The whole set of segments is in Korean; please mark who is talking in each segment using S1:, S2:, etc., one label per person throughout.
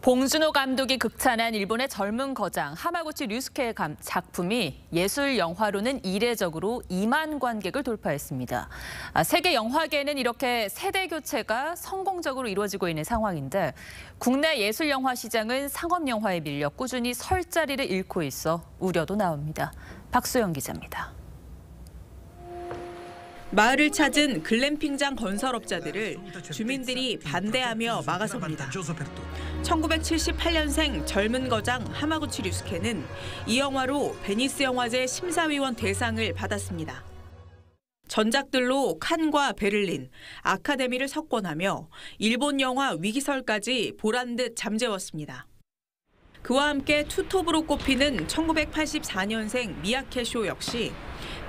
S1: 봉준호 감독이 극찬한 일본의 젊은 거장 하마구치 류스케의 감- 작품이 예술 영화로는 이례적으로 2만 관객을 돌파했습니다. 아, 세계 영화계는 이렇게 세대 교체가 성공적으로 이루어지고 있는 상황인데 국내 예술 영화 시장은 상업 영화에 밀려 꾸준히 설 자리를 잃고 있어 우려도 나옵니다. 박소영 기자입니다.
S2: 마을을 찾은 글램핑장 건설업자들을 주민들이 반대하며 막아섭니다. 1978년생 젊은 거장 하마구치 류스케는 이 영화로 베니스 영화제 심사위원 대상을 받았습니다. 전작들로 칸과 베를린, 아카데미를 석권하며 일본 영화 위기설까지 보란 듯 잠재웠습니다. 그와 함께 투톱으로 꼽히는 1984년생 미야케 쇼 역시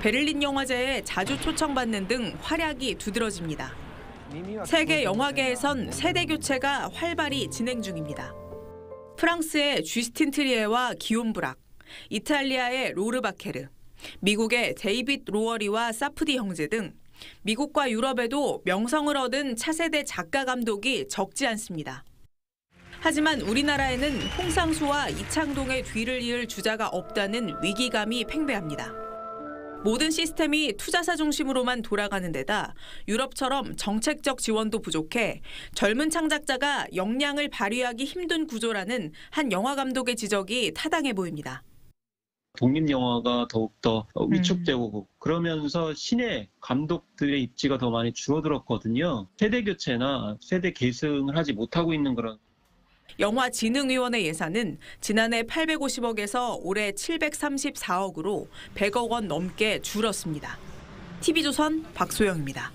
S2: 베를린 영화제에 자주 초청받는 등 활약이 두드러집니다. 세계 영화계에선 세대 교체가 활발히 진행 중입니다. 프랑스의 쥐스틴 트리에와 기욤 브락, 이탈리아의 로르 바케르, 미국의 데이빗 로어리와 사프디 형제 등 미국과 유럽에도 명성을 얻은 차세대 작가 감독이 적지 않습니다. 하지만 우리나라에는 홍상수와 이창동의 뒤를 이을 주자가 없다는 위기감이 팽배합니다. 모든 시스템이 투자사 중심으로만 돌아가는 데다 유럽처럼 정책적 지원도 부족해 젊은 창작자가 역량을 발휘하기 힘든 구조라는 한 영화 감독의 지적이 타당해 보입니다.
S3: 독립 영화가 더욱더 위축되고 그러면서 신의 감독들의 입지가 더 많이 줄어들었거든요. 세대 교체나 세대 계승을 하지 못하고 있는 그런
S2: 영화진흥위원회 예산은 지난해 850억에서 올해 734억으로 100억 원 넘게 줄었습니다. TV조선 박소영입니다.